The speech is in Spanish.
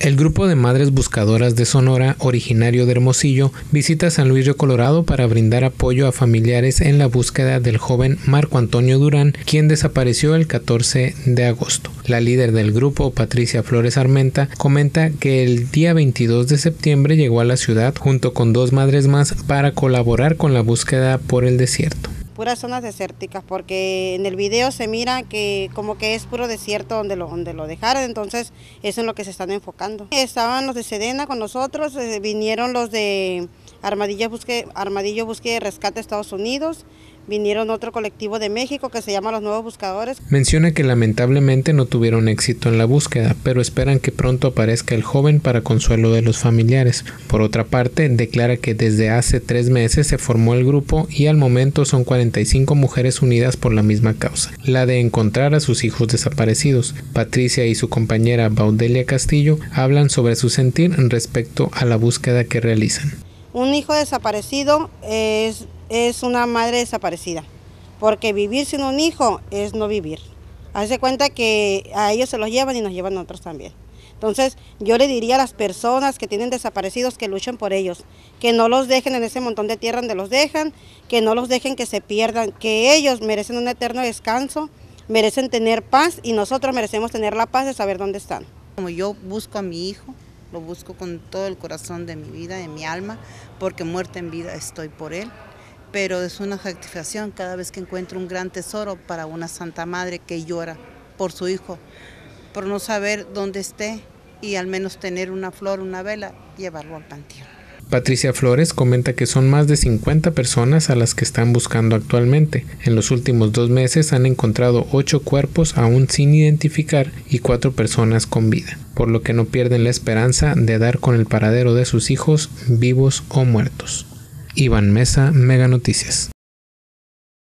El grupo de Madres Buscadoras de Sonora, originario de Hermosillo, visita San Luis Río Colorado para brindar apoyo a familiares en la búsqueda del joven Marco Antonio Durán, quien desapareció el 14 de agosto. La líder del grupo, Patricia Flores Armenta, comenta que el día 22 de septiembre llegó a la ciudad junto con dos madres más para colaborar con la búsqueda por el desierto puras zonas desérticas, porque en el video se mira que como que es puro desierto donde lo, donde lo dejaron, entonces eso es lo que se están enfocando. Estaban los de Sedena con nosotros, eh, vinieron los de Armadillo Busque, Armadillo Busque Rescate Estados Unidos, vinieron otro colectivo de México que se llama Los Nuevos Buscadores. Menciona que lamentablemente no tuvieron éxito en la búsqueda, pero esperan que pronto aparezca el joven para consuelo de los familiares. Por otra parte, declara que desde hace tres meses se formó el grupo y al momento son 45 mujeres unidas por la misma causa, la de encontrar a sus hijos desaparecidos. Patricia y su compañera Baudelia Castillo hablan sobre su sentir respecto a la búsqueda que realizan. Un hijo desaparecido es, es una madre desaparecida, porque vivir sin un hijo es no vivir. Hace cuenta que a ellos se los llevan y nos llevan a nosotros también. Entonces yo le diría a las personas que tienen desaparecidos que luchen por ellos, que no los dejen en ese montón de tierra donde los dejan, que no los dejen que se pierdan, que ellos merecen un eterno descanso, merecen tener paz y nosotros merecemos tener la paz de saber dónde están. Como yo busco a mi hijo, lo busco con todo el corazón de mi vida, de mi alma, porque muerta en vida estoy por él. Pero es una satisfacción cada vez que encuentro un gran tesoro para una santa madre que llora por su hijo, por no saber dónde esté y al menos tener una flor, una vela, llevarlo al panteón. Patricia Flores comenta que son más de 50 personas a las que están buscando actualmente. En los últimos dos meses han encontrado ocho cuerpos aún sin identificar y cuatro personas con vida, por lo que no pierden la esperanza de dar con el paradero de sus hijos vivos o muertos. Iván Mesa, Mega Noticias.